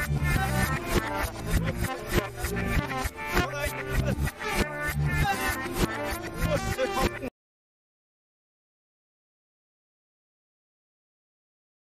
Alright.